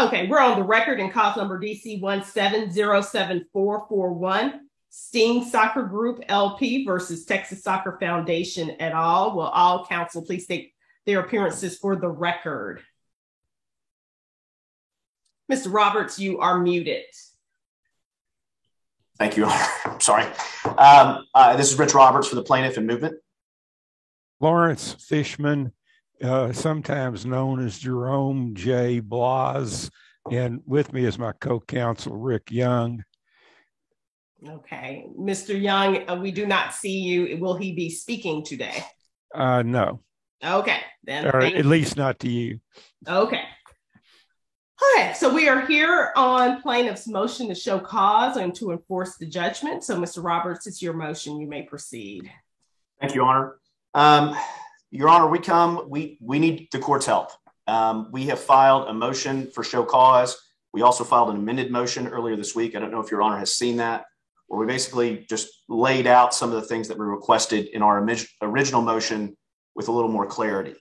Okay, we're on the record in cause number DC 1707441, Sting Soccer Group LP versus Texas Soccer Foundation et al. Will all counsel please state their appearances for the record? Mr. Roberts, you are muted. Thank you. Sorry. Um, uh, this is Rich Roberts for the plaintiff and movant. Lawrence Fishman, uh, sometimes known as Jerome J. Blas, and with me is my co-counsel Rick Young. Okay, Mr. Young, uh, we do not see you. Will he be speaking today? Uh, no. Okay, then. Or at least not to you. Okay. All right, so we are here on plaintiff's motion to show cause and to enforce the judgment. So, Mr. Roberts, it's your motion. You may proceed. Thank you, Honor. Um, Your Honor, we come, we, we need the court's help. Um, we have filed a motion for show cause. We also filed an amended motion earlier this week. I don't know if Your Honor has seen that, where we basically just laid out some of the things that we requested in our original motion with a little more clarity.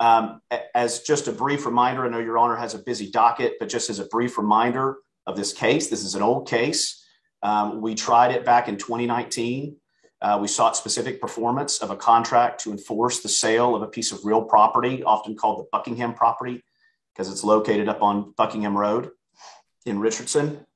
Um, as just a brief reminder, I know Your Honor has a busy docket, but just as a brief reminder of this case, this is an old case. Um, we tried it back in 2019. Uh, we sought specific performance of a contract to enforce the sale of a piece of real property, often called the Buckingham property, because it's located up on Buckingham Road in Richardson.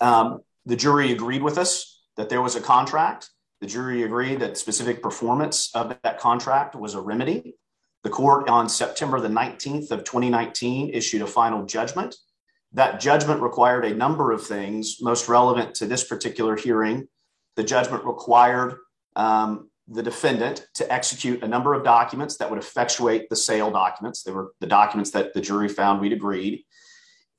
Um, the jury agreed with us that there was a contract. The jury agreed that specific performance of that contract was a remedy. The court on September the 19th of 2019 issued a final judgment. That judgment required a number of things, most relevant to this particular hearing. The judgment required um, the defendant to execute a number of documents that would effectuate the sale documents. They were the documents that the jury found we'd agreed.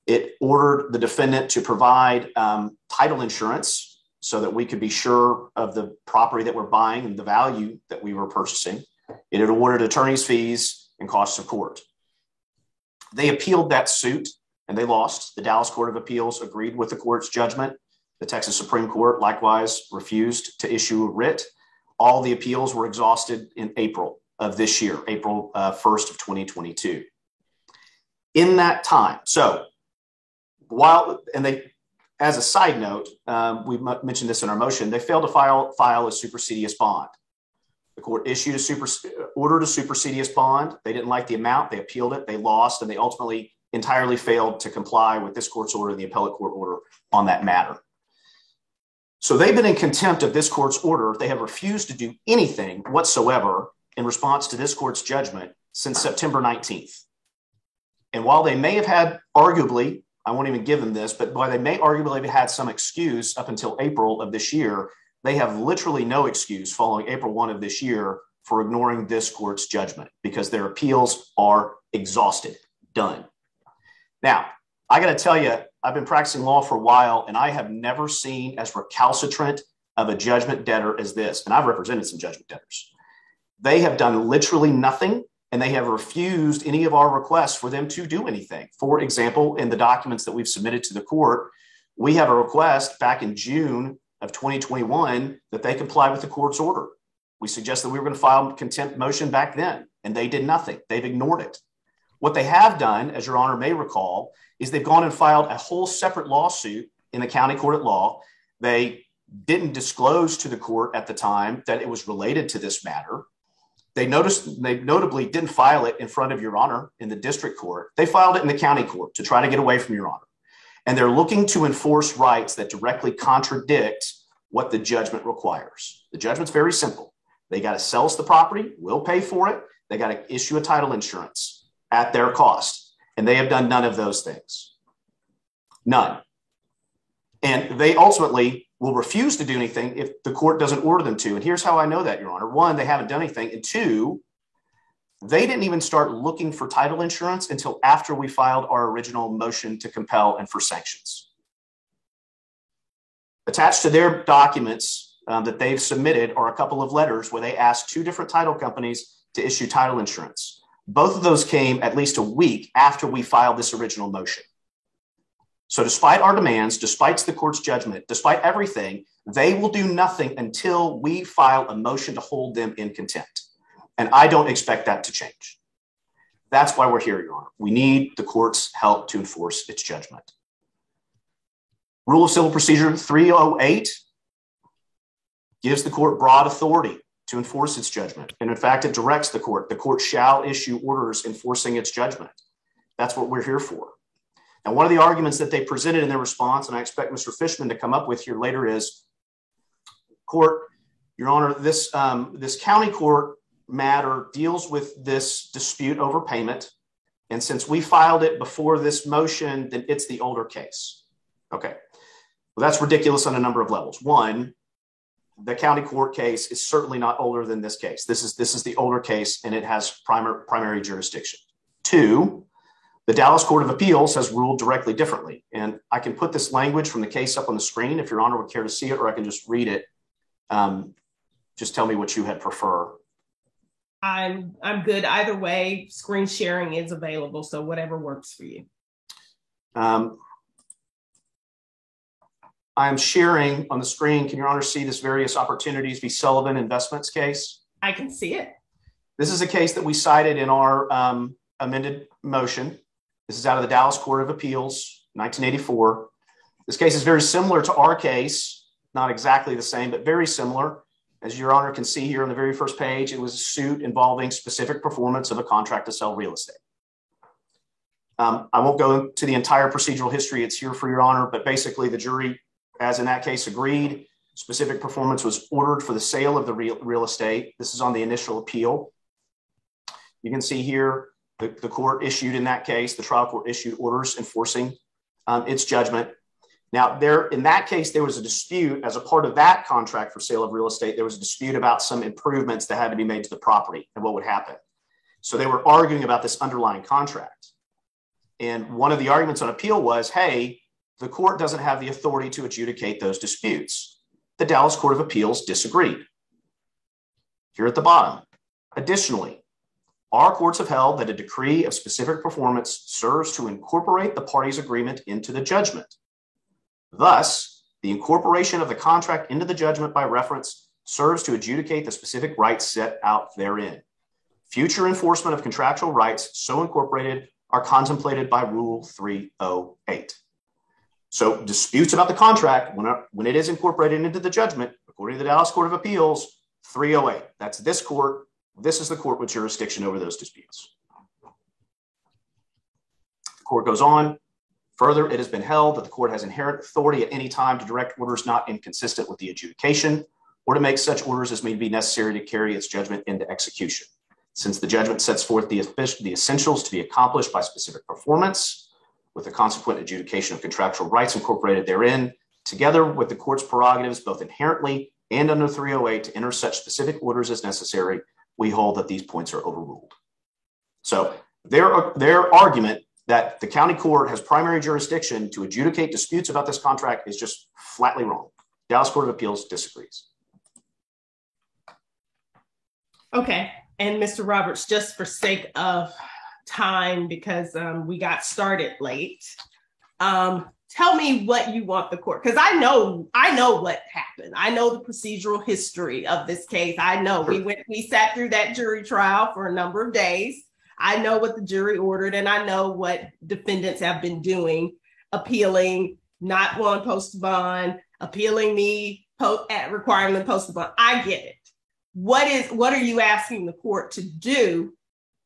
It ordered the defendant to provide um, title insurance so that we could be sure of the property that we're buying and the value that we were purchasing. It had awarded attorney's fees and costs of court. They appealed that suit and they lost. The Dallas Court of Appeals agreed with the court's judgment. The Texas Supreme Court likewise refused to issue a writ. All the appeals were exhausted in April of this year, April uh, 1st of 2022. In that time, so while, and they, as a side note, um, we mentioned this in our motion, they failed to file, file a supersedeas bond. The court issued a super ordered a supersedeas bond. They didn't like the amount. They appealed it. They lost, and they ultimately entirely failed to comply with this court's order and the appellate court order on that matter. So they've been in contempt of this court's order. They have refused to do anything whatsoever in response to this court's judgment since September 19th. And while they may have had arguably, I won't even give them this, but while they may arguably have had some excuse up until April of this year, they have literally no excuse following April 1 of this year for ignoring this court's judgment because their appeals are exhausted, done. Now, I got to tell you, I've been practicing law for a while and I have never seen as recalcitrant of a judgment debtor as this. And I've represented some judgment debtors. They have done literally nothing and they have refused any of our requests for them to do anything. For example, in the documents that we've submitted to the court, we have a request back in June of 2021 that they comply with the court's order. We suggested that we were going to file a contempt motion back then, and they did nothing. They've ignored it. What they have done, as your honor may recall, is they've gone and filed a whole separate lawsuit in the county court at law. They didn't disclose to the court at the time that it was related to this matter. They noticed they notably didn't file it in front of your honor in the district court. They filed it in the county court to try to get away from your honor and they're looking to enforce rights that directly contradict what the judgment requires. The judgment's very simple. They got to sell us the property, we'll pay for it. They got to issue a title insurance at their cost. And they have done none of those things. None. And they ultimately will refuse to do anything if the court doesn't order them to. And here's how I know that, Your Honor. One, they haven't done anything. And two, they didn't even start looking for title insurance until after we filed our original motion to compel and for sanctions. Attached to their documents um, that they've submitted are a couple of letters where they asked two different title companies to issue title insurance. Both of those came at least a week after we filed this original motion. So, despite our demands, despite the court's judgment, despite everything, they will do nothing until we file a motion to hold them in contempt. And I don't expect that to change. That's why we're here, Your Honor. We need the court's help to enforce its judgment. Rule of Civil Procedure 308 gives the court broad authority to enforce its judgment. And in fact, it directs the court. The court shall issue orders enforcing its judgment. That's what we're here for. And one of the arguments that they presented in their response, and I expect Mr. Fishman to come up with here later, is court, Your Honor, this um, this county court matter deals with this dispute over payment. And since we filed it before this motion, then it's the older case. Okay. Well, that's ridiculous on a number of levels. One, the county court case is certainly not older than this case. This is this is the older case and it has primary primary jurisdiction. Two, the Dallas Court of Appeals has ruled directly differently. And I can put this language from the case up on the screen if Your Honor would care to see it, or I can just read it. Um, just tell me what you had prefer. I'm I'm good either way. Screen sharing is available, so whatever works for you. Um, I'm sharing on the screen. Can Your Honor see this various opportunities v. Sullivan investments case? I can see it. This is a case that we cited in our um, amended motion. This is out of the Dallas Court of Appeals, 1984. This case is very similar to our case, not exactly the same, but very similar. As Your Honor can see here on the very first page, it was a suit involving specific performance of a contract to sell real estate. Um, I won't go to the entire procedural history. It's here for Your Honor, but basically the jury as in that case agreed. Specific performance was ordered for the sale of the real, real estate. This is on the initial appeal. You can see here the, the court issued in that case, the trial court issued orders enforcing um, its judgment. Now, there in that case, there was a dispute as a part of that contract for sale of real estate. There was a dispute about some improvements that had to be made to the property and what would happen. So they were arguing about this underlying contract. And one of the arguments on appeal was hey, the court doesn't have the authority to adjudicate those disputes. The Dallas Court of Appeals disagreed. Here at the bottom, additionally, our courts have held that a decree of specific performance serves to incorporate the parties' agreement into the judgment. Thus, the incorporation of the contract into the judgment by reference serves to adjudicate the specific rights set out therein. Future enforcement of contractual rights so incorporated are contemplated by Rule 308. So disputes about the contract, when, when it is incorporated into the judgment, according to the Dallas Court of Appeals, 308. That's this court. This is the court with jurisdiction over those disputes. The court goes on. Further, it has been held that the court has inherent authority at any time to direct orders not inconsistent with the adjudication or to make such orders as may be necessary to carry its judgment into execution. Since the judgment sets forth the, the essentials to be accomplished by specific performance, with the consequent adjudication of contractual rights incorporated therein, together with the court's prerogatives, both inherently and under 308, to enter such specific orders as necessary, we hold that these points are overruled. So their, their argument that the county court has primary jurisdiction to adjudicate disputes about this contract is just flatly wrong. Dallas Court of Appeals disagrees. Okay. And Mr. Roberts, just for sake of time because um, we got started late. Um, tell me what you want the court because I know I know what happened. I know the procedural history of this case. I know we went we sat through that jury trial for a number of days. I know what the jury ordered and I know what defendants have been doing, appealing, not one post bond, appealing me po- at requiring them post bond. I get it. What is what are you asking the court to do?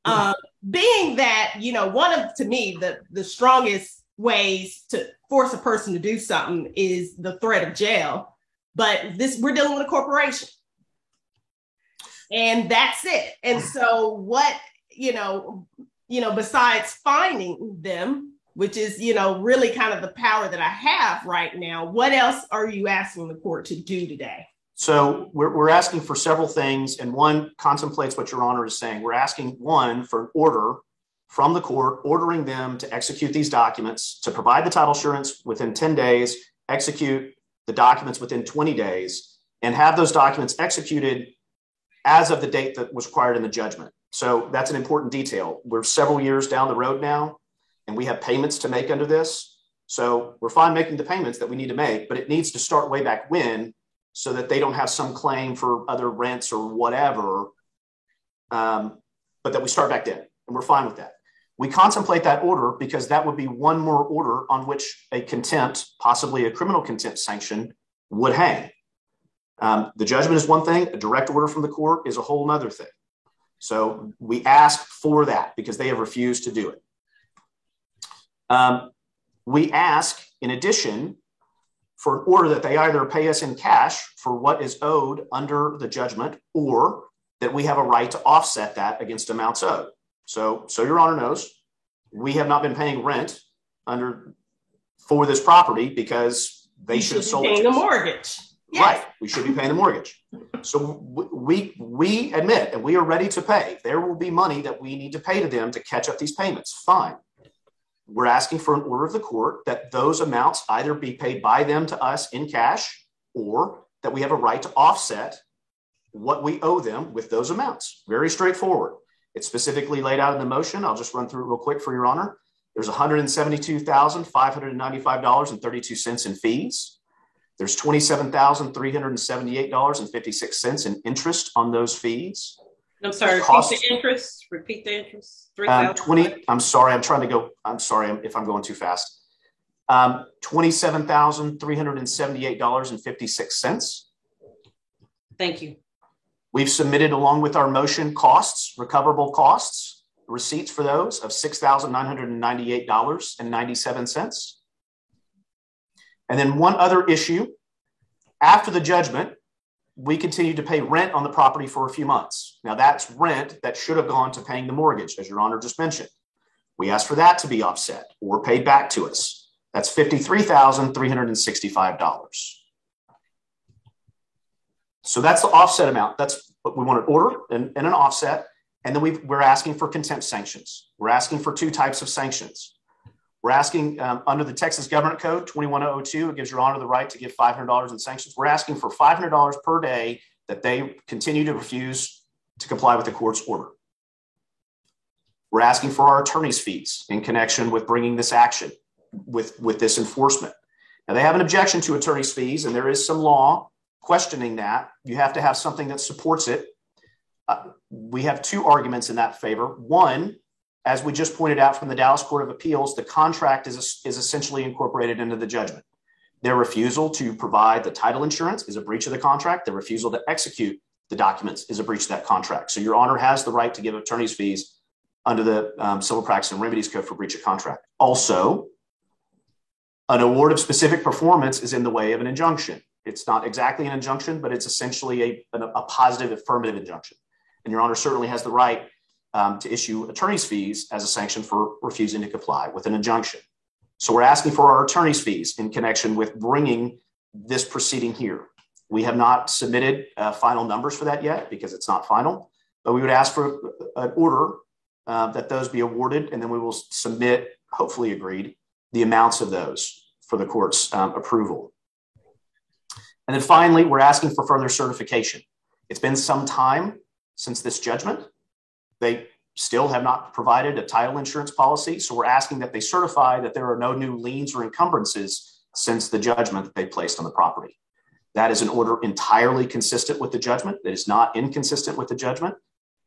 Um, being that you know one of to me the the strongest ways to force a person to do something is the threat of jail. But this we're dealing with a corporation. And that's it. And so what you know you know besides finding them which is you know really kind of the power that i have right now what else are you asking the court to do today so we're, we're asking for several things, and one contemplates what Your Honor is saying. We're asking one for an order from the court ordering them to execute these documents, to provide the title assurance within 10 days, execute the documents within 20 days, and have those documents executed as of the date that was required in the judgment. So that's an important detail. We're several years down the road now, and we have payments to make under this. So we're fine making the payments that we need to make, but it needs to start way back when so that they don't have some claim for other rents or whatever. Um, but that we start back then, and we're fine with that. We contemplate that order because that would be one more order on which a contempt, possibly a criminal contempt sanction, would hang. Um, the judgment is one thing, a direct order from the court is a whole other thing. So we ask for that because they have refused to do it. Um, we ask, in addition, for an order that they either pay us in cash for what is owed under the judgment or that we have a right to offset that against amounts owed. So, so your honor knows we have not been paying rent under for this property because they You should have sold paying it. the mortgage. Yes. Right. We should be paying the mortgage. So we we admit and we are ready to pay. There will be money that we need to pay to them to catch up these payments. Fine. We're asking for an order of the court that those amounts either be paid by them to us in cash or that we have a right to offset what we owe them with those amounts. Very straightforward. It's specifically laid out in the motion. I'll just run through it real quick for your honor. There's $172,595.32 in fees. There's $27,378.56 in interest on those fees. I'm sorry, Cost- repeat the interest, repeat the interest. Three Um, 20, I'm sorry, I'm trying to go, I'm sorry if I'm going too fast. Um, $27,378.56. Thank you. We've submitted along with our motion costs, recoverable costs, receipts for those of $6,998.97. And then one other issue, after the judgment, we continue to pay rent on the property for a few months. Now that's rent that should have gone to paying the mortgage, as your honor just mentioned. We asked for that to be offset or paid back to us. That's $53,365. So that's the offset amount. That's what we want an order and, and an offset. And then we we're asking for contempt sanctions. We're asking for two types of sanctions. We're asking um, under the Texas Government Code 21002, it gives your honor the right to give $500 in sanctions. We're asking for $500 per day that they continue to refuse to comply with the court's order. We're asking for our attorney's fees in connection with bringing this action with, with this enforcement. Now, they have an objection to attorney's fees, and there is some law questioning that. You have to have something that supports it. Uh, we have two arguments in that favor. One, as we just pointed out from the Dallas Court of Appeals, the contract is, is essentially incorporated into the judgment. Their refusal to provide the title insurance is a breach of the contract. Their refusal to execute the documents is a breach of that contract. So, Your Honor has the right to give attorney's fees under the um, Civil Practice and Remedies Code for breach of contract. Also, an award of specific performance is in the way of an injunction. It's not exactly an injunction, but it's essentially a, a, a positive affirmative injunction. And Your Honor certainly has the right um, to issue attorney's fees as a sanction for refusing to comply with an injunction. So we're asking for our attorney's fees in connection with bringing this proceeding here. We have not submitted uh, final numbers for that yet because it's not final, but we would ask for an order uh, that those be awarded, and then we will submit, hopefully agreed, the amounts of those for the court's um, approval. And then finally, we're asking for further certification. It's been some time since this judgment. They still have not provided a title insurance policy. So we're asking that they certify that there are no new liens or encumbrances since the judgment that they placed on the property. That is an order entirely consistent with the judgment. It is not inconsistent with the judgment.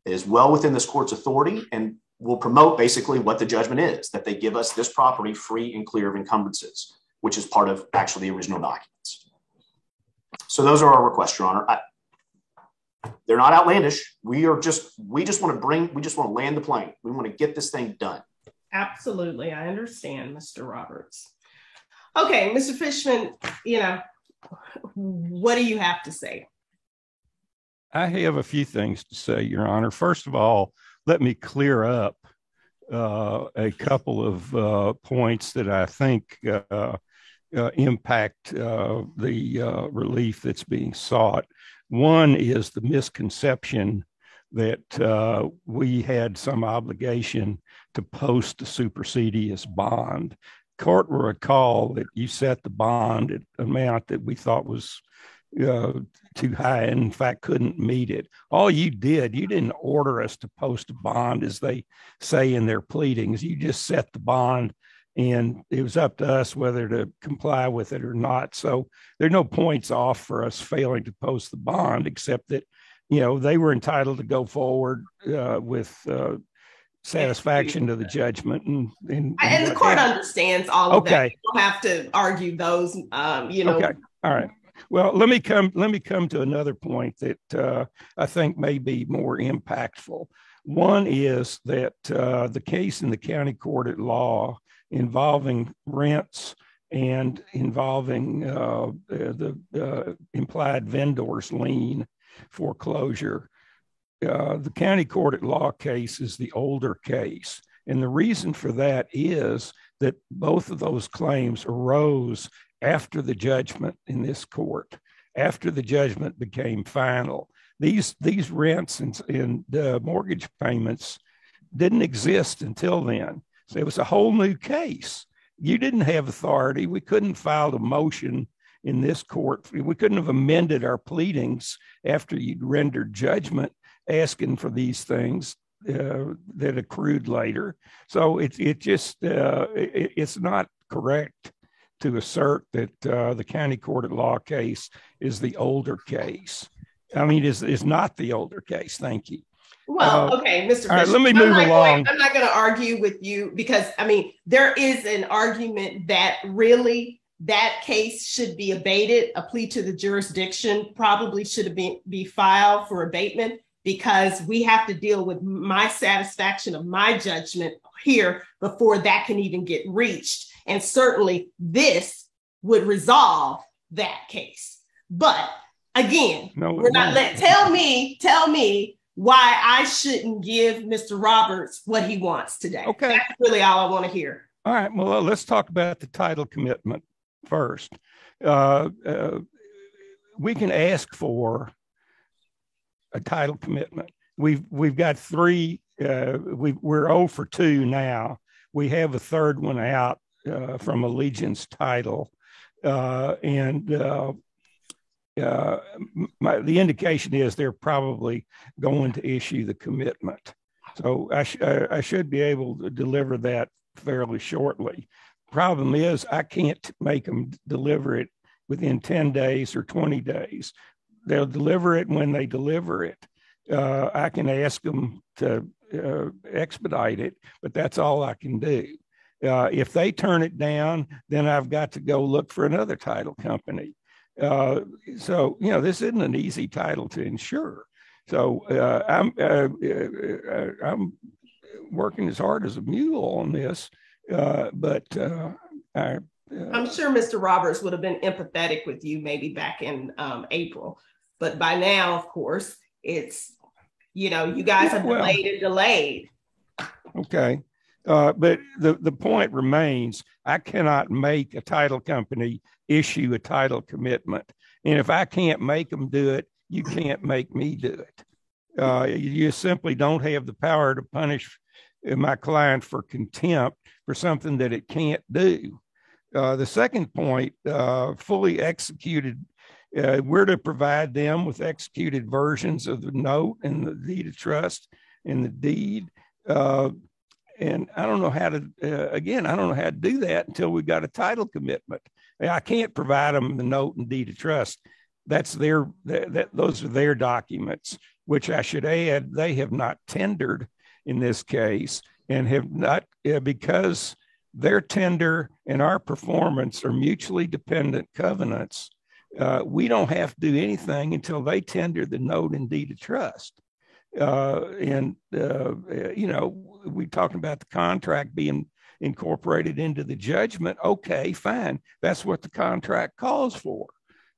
It is well within this court's authority and will promote basically what the judgment is that they give us this property free and clear of encumbrances, which is part of actually the original documents. So those are our requests, Your Honor. I, they're not outlandish. We are just we just want to bring we just want to land the plane. We want to get this thing done. Absolutely. I understand, Mr. Roberts. Okay, Mr. Fishman, you know, what do you have to say? I have a few things to say, Your Honor. First of all, let me clear up uh, a couple of uh, points that I think uh, uh impact uh, the uh, relief that's being sought. One is the misconception that we had some obligation to post a supersedeas bond. Court will recall that you set the bond at an amount that we thought was uh, too high and in fact couldn't meet it. All you did, you didn't order us to post a bond as they say in their pleadings. You just set the bond and it was up to us whether to comply with it or not. So there are no points off for us failing to post the bond, except that, you know, they were entitled to go forward uh, with uh, satisfaction to the judgment and and, and the court happened. understands all of that. You don't have to argue those. Um, you know, Okay. All right. Well, let me come. Let me come to another point that uh, I think may be more impactful. One is that uh, the case in the county court at law involving rents and involving uh, the uh, implied vendors lien foreclosure. Uh, the county court at law case is the older case. And the reason for that is that both of those claims arose after the judgment in this court, after the judgment became final. These, these rents and, and uh, mortgage payments didn't exist until then. So it was a whole new case. You didn't have authority. We couldn't file a motion in this court. We couldn't have amended our pleadings after you'd rendered judgment asking for these things uh, that accrued later. So it, it just, uh, it, it's not correct to assert that uh, the county court at law case is the older case. I mean, is is not the older case. Thank you. Well, Uh, okay, Mr. all right, let me I'm move not along. Going, I'm not going to argue with you because I mean there is an argument that really that case should be abated. A plea to the jurisdiction probably should have been be filed for abatement because we have to deal with my satisfaction of my judgment here before that can even get reached. And certainly this would resolve that case. But again, No, we're not let tell me, tell me why I shouldn't give Mr. Roberts what he wants today. Okay. That's really all I want to hear. All right. Well, uh, let's talk about the title commitment first. Uh, uh, we can ask for a title commitment. We've we've got three. Uh, we we're 0 for two now. We have a third one out uh, from Allegiance Title, uh, and uh, uh, my, the indication is they're probably going to issue the commitment. So I, sh- I I should be able to deliver that fairly shortly. Problem is, I can't make them deliver it within 10 days or 20 days. They'll deliver it when they deliver it. Uh, I can ask them to uh, expedite it, but that's all I can do. Uh, if they turn it down, then I've got to go look for another title company. Uh, so, you know, this isn't an easy title to insure. So uh, I'm uh, uh, uh, I'm working as hard as a mule on this, uh, but uh, I, I'm sure Mr. Roberts would have been empathetic with you maybe back in um, April, but by now, of course, it's you know you guys have Well- delayed and delayed. Okay. Uh, but the, the point remains I cannot make a title company issue a title commitment. And if I can't make them do it, you can't make me do it. Uh, you simply don't have the power to punish uh, my client for contempt for something that it can't do. Uh, the second point, uh, fully executed, uh, we're to provide them with executed versions of the note and the deed of trust and the deed. Uh, and I don't know how to. Uh, again, I don't know how to do that until we got a title commitment. I can't provide them the note and deed of trust. That's their. That, that those are their documents. Which I should add, they have not tendered in this case, and have not uh, because their tender and our performance are mutually dependent covenants. Uh, we don't have to do anything until they tender the note and deed of trust uh, and uh, you know we talked about the contract being incorporated into the judgment. Okay fine. That's what the contract calls for.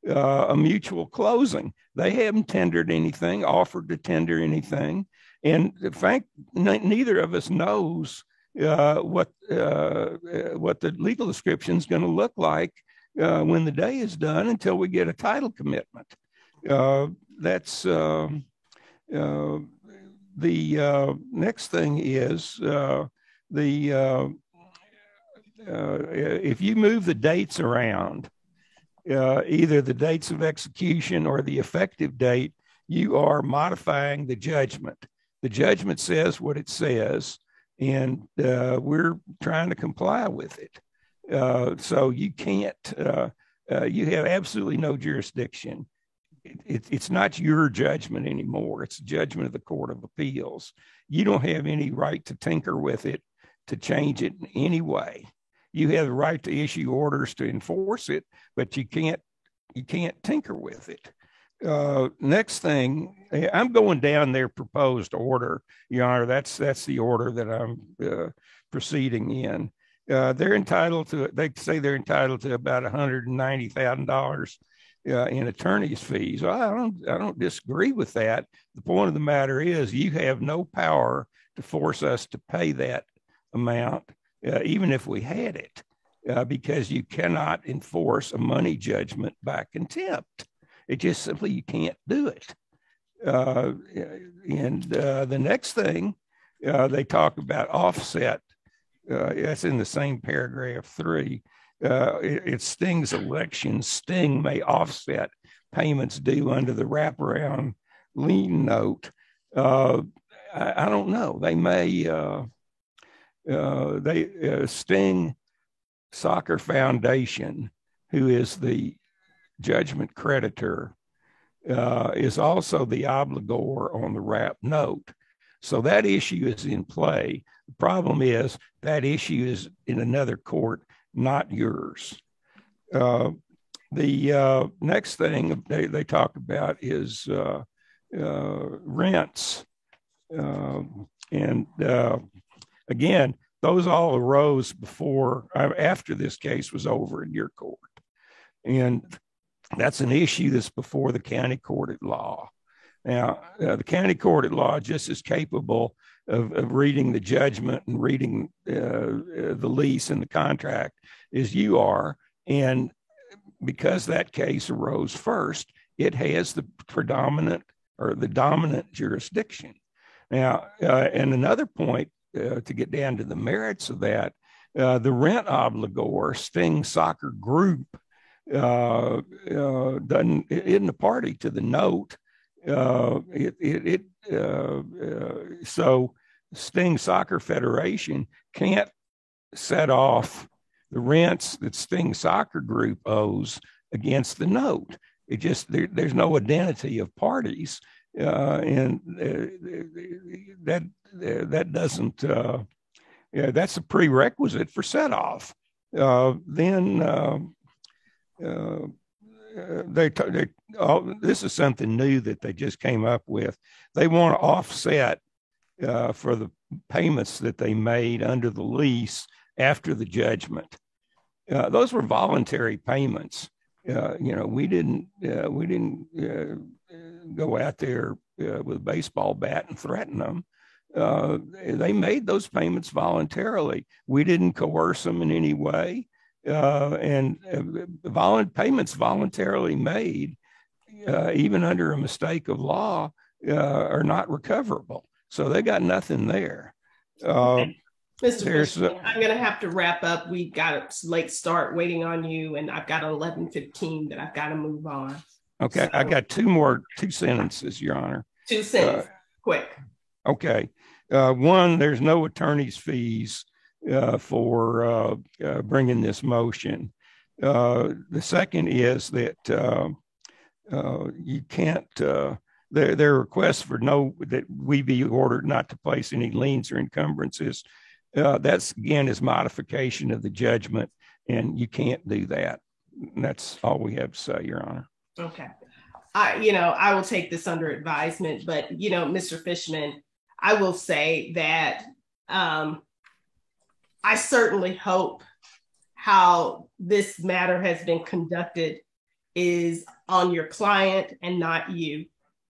Uh, a mutual closing. They haven't tendered anything offered to tender anything. And in fact n- neither of us knows uh, what uh, uh, what the legal description is going to look like uh, when the day is done until we get a title commitment. Uh, that's um, the uh, next thing is uh, the uh, uh, if you move the dates around, uh, either the dates of execution or the effective date, you are modifying the judgment. The judgment says what it says, and uh, we're trying to comply with it. So you can't. You have absolutely no jurisdiction it, it's not your judgment anymore. It's a judgment of the Court of Appeals. You don't have any right to tinker with it to change it in any way. You have the right to issue orders to enforce it, but you can't you can't tinker with it. Uh, next thing, I'm going down their proposed order, Your Honor. That's that's the order that I'm uh, proceeding in. Uh, they're entitled to. They say they're entitled to about 190 thousand dollars uh, in attorney's fees. I don't. I don't disagree with that. The point of the matter is, you have no power to force us to pay that amount, uh, even if we had it, uh, because you cannot enforce a money judgment by contempt. It just simply you can't do it. Uh, and uh, the next thing uh, they talk about offset. That's in the same paragraph three. Uh, it, Sting's election. Sting may offset payments due under the wraparound lien note. Uh, I, I, don't know. They may. they Sting Soccer Foundation, who is the judgment creditor uh, is also the obligor on the wrap note. So that issue is in play. The problem is that issue is in another court, not yours. Uh, the uh, next thing they, they talk about is uh, uh, rents. Uh, and again, those all arose before, after this case was over in your court. And that's an issue that's before the county court at law. Now, uh, the county court at law just as capable of, of reading the judgment and reading uh, uh, the lease and the contract as you are. And because that case arose first, it has the predominant or the dominant jurisdiction. Now, uh, and another point uh, to get down to the merits of that, uh, the rent obligor, Sting Soccer Group, uh, uh, doesn't isn't a party to the note. Uh, it it, it uh, uh, so Sting Soccer Federation can't set off the rents that Sting Soccer Group owes against the note. It just there, there's no identity of parties, uh, and that that doesn't. yeah, that's a prerequisite for set off. then uh, they, they oh, this is something new that they just came up with. They want to offset uh, for the payments that they made under the lease after the judgment. Uh, those were voluntary payments. Uh, you know, we didn't uh, we didn't uh, go out there with a baseball bat and threaten them. they made those payments voluntarily. We didn't coerce them in any way uh, and uh, payments voluntarily made, uh, even under a mistake of law, uh, are not recoverable. So they got nothing there. Okay. Mr. I'm going to have to wrap up. We got a late start waiting on you, and I've got 11:15 that I've got to move on. Okay, so, I got two more two sentences, Your Honor. Two sentences, uh, quick. Okay, uh, one, there's no attorney's fees uh, for uh, uh, bringing this motion. Uh, the second is that uh, you can't. their their request for no that we be ordered not to place any liens or encumbrances. that's again is modification of the judgment, and you can't do that. And that's all we have to say, Your Honor. Okay. I, you know, I will take this under advisement, but you know, Mr. Fishman, I will say that um, I certainly hope how this matter has been conducted is on your client and not you,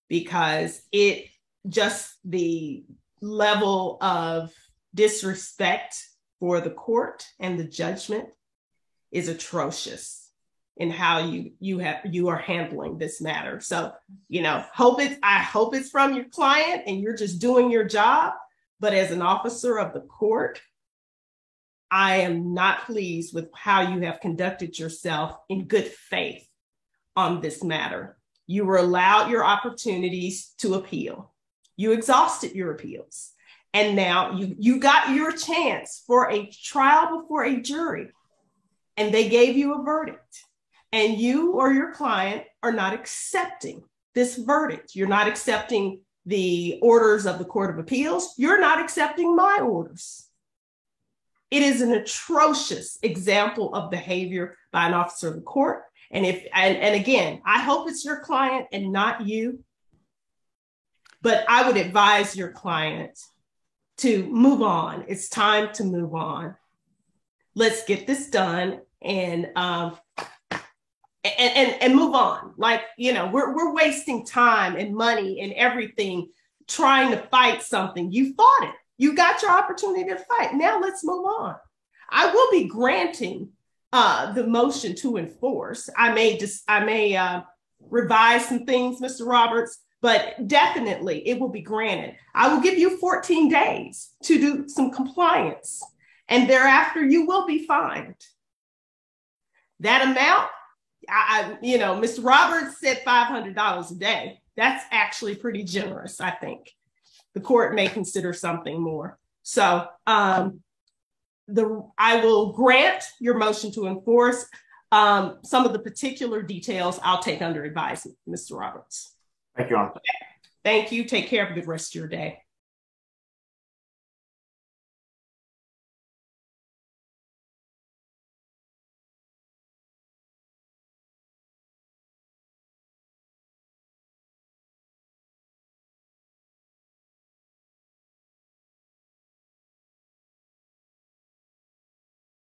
because it just the level of disrespect for the court and the judgment is atrocious in how you you have you are handling this matter. So, you know, hope it's I hope it's from your client and you're just doing your job, but as an officer of the court, I am not pleased with how you have conducted yourself in good faith on this matter. You were allowed your opportunities to appeal. You exhausted your appeals. And now you, you got your chance for a trial before a jury, and they gave you a verdict. and you or your client are not accepting this verdict. You're not accepting the orders of the Court of Appeals. You're not accepting my orders. It is an atrocious example of behavior by an officer of the court. And if and, and again, I hope it's your client and not you. But I would advise your client to move on. It's time to move on. Let's get this done and um, and, and and move on. Like you know, we're we're wasting time and money and everything trying to fight something. You fought it. You got your opportunity to fight. Now let's move on. I will be granting uh, the motion to enforce. I may just I may uh, revise some things, Mr. Roberts, but definitely it will be granted. I will give you 14 days to do some compliance, and thereafter you will be fined. That amount, I, I you know, Mr. Roberts said $500 a day. That's actually pretty generous, I think. The court may consider something more. So, um, the I will grant your motion to enforce. Um, some of the particular details I'll take under advisement, Mr. Roberts. Thank you, Honor. Thank you. Take care. Have a good rest of your day.